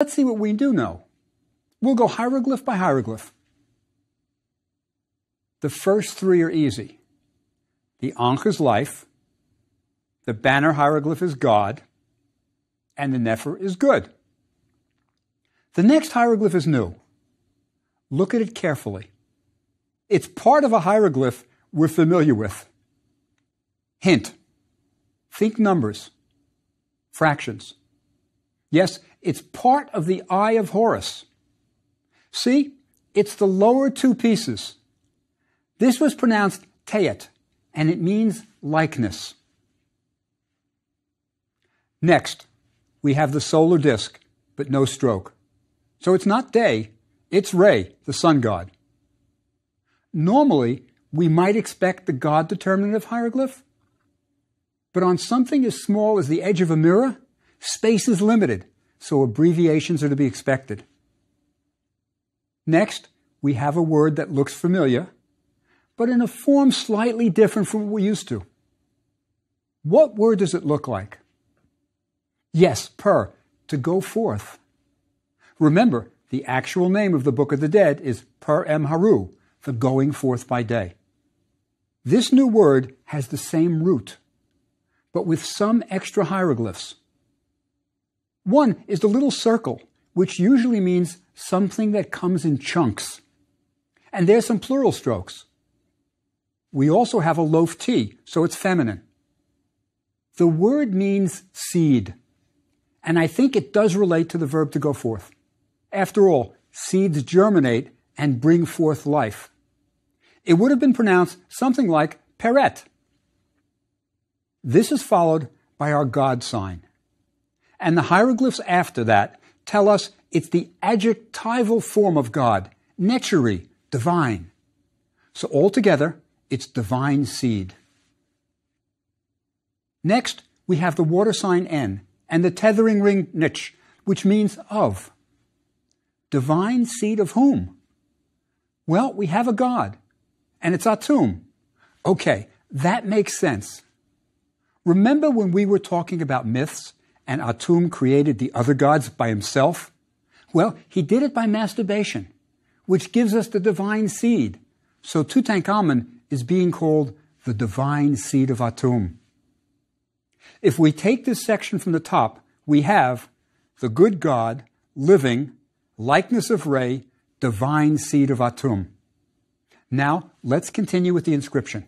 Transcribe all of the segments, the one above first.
Let's see what we do know. We'll go hieroglyph by hieroglyph. The first three are easy. The Ankh is life, the banner hieroglyph is God, and the Nefer is good. The next hieroglyph is new. Look at it carefully. It's part of a hieroglyph we're familiar with. Hint. Think numbers, fractions. Yes, it's part of the Eye of Horus. See, it's the lower two pieces. This was pronounced Teyet, and it means likeness. Next, we have the solar disk, but no stroke. So it's not day, it's Re, the sun god. Normally, we might expect the God determinative hieroglyph, but on something as small as the edge of a mirror, space is limited, so abbreviations are to be expected. Next, we have a word that looks familiar, but in a form slightly different from what we're used to. What word does it look like? Yes, per, to go forth. Remember, the actual name of the Book of the Dead is Per Em Haru, the going forth by day. This new word has the same root, but with some extra hieroglyphs. One is the little circle, which usually means something that comes in chunks. And there's some plural strokes. We also have a loaf T, so it's feminine. The word means seed, and I think it does relate to the verb to go forth. After all, seeds germinate and bring forth life. It would have been pronounced something like peret. This is followed by our God sign. And the hieroglyphs after that tell us it's the adjectival form of God, netchery, divine. So altogether, it's divine seed. Next, we have the water sign N and the tethering ring nich, which means of. Divine seed of whom? Well, we have a God, and it's Atum. Okay, that makes sense. Remember when we were talking about myths and Atum created the other gods by himself? Well, he did it by masturbation, which gives us the divine seed. So Tutankhamun is being called the divine seed of Atum. If we take this section from the top, we have the good God living likeness of Re, divine seed of Atum. Now, let's continue with the inscription.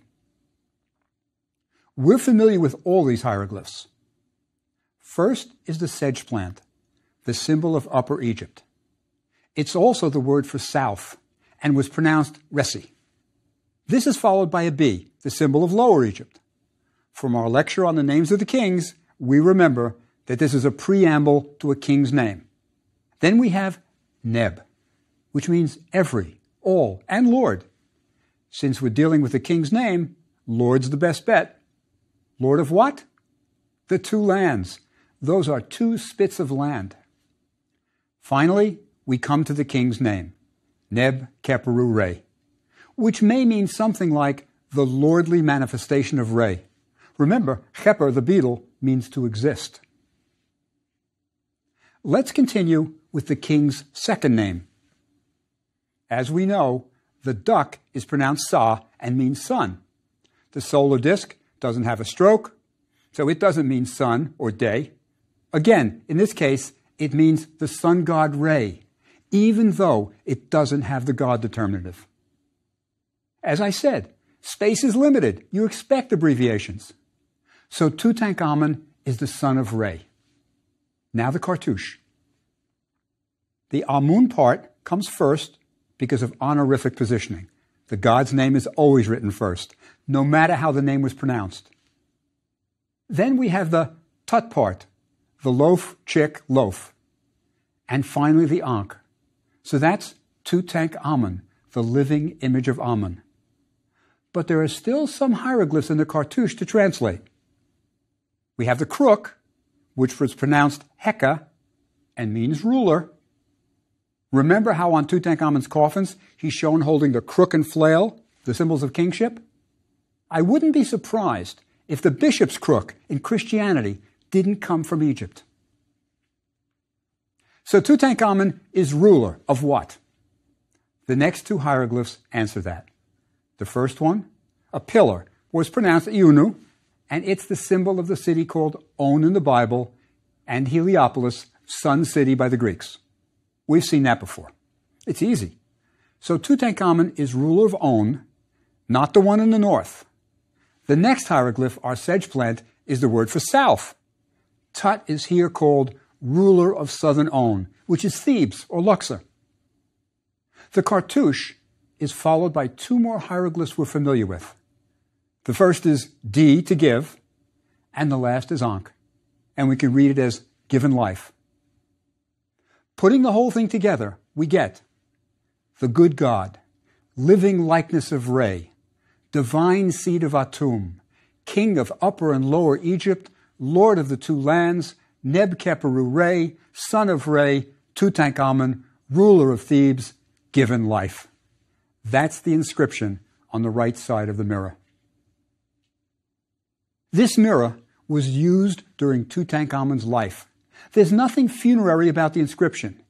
We're familiar with all these hieroglyphs. First is the sedge plant, the symbol of Upper Egypt. It's also the word for south and was pronounced Resi. This is followed by a bee, the symbol of Lower Egypt. From our lecture on the names of the kings, we remember that this is a preamble to a king's name. Then we have Neb, which means every, all, and Lord. Since we're dealing with a king's name, Lord's the best bet. Lord of what? The two lands. Those are two spits of land. Finally, we come to the king's name, Neb Keperu Re, which may mean something like the lordly manifestation of Re. Remember, Keper, the beetle, means to exist. Let's continue with the king's second name. As we know, the duck is pronounced sa and means son. The solar disk doesn't have a stroke, so it doesn't mean sun or day. Again, in this case, it means the sun god Re, even though it doesn't have the god determinative. As I said, space is limited. You expect abbreviations. So Tutankhamun is the son of Re. Now the cartouche. The Amun part comes first because of honorific positioning. The God's name is always written first, no matter how the name was pronounced. Then we have the Tut part, the loaf, chick, loaf. And finally the Ankh. So that's Tutankhamun, the living image of Amun. But there are still some hieroglyphs in the cartouche to translate. We have the crook, which was pronounced Heka and means ruler. Remember how on Tutankhamun's coffins he's shown holding the crook and flail, the symbols of kingship? I wouldn't be surprised if the bishop's crook in Christianity didn't come from Egypt. So Tutankhamun is ruler of what? The next two hieroglyphs answer that. The first one, a pillar, was pronounced Iunu, and it's the symbol of the city called On in the Bible and Heliopolis, Sun City by the Greeks. We've seen that before. It's easy. So Tutankhamun is ruler of On, not the one in the north. The next hieroglyph, our sedge plant, is the word for south. Tut is here called ruler of southern On, which is Thebes or Luxor. The cartouche is followed by two more hieroglyphs we're familiar with. The first is D to give, and the last is Ankh, and we can read it as given life. Putting the whole thing together, we get the good God, living likeness of Re, divine seed of Atum, king of upper and lower Egypt, lord of the two lands, Neb Keperu Re, son of Re, Tutankhamun, ruler of Thebes, given life. That's the inscription on the right side of the mirror. This mirror was used during Tutankhamun's life. There's nothing funerary about the inscription.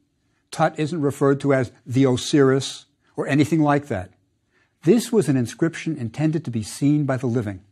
Tut isn't referred to as the Osiris or anything like that. This was an inscription intended to be seen by the living.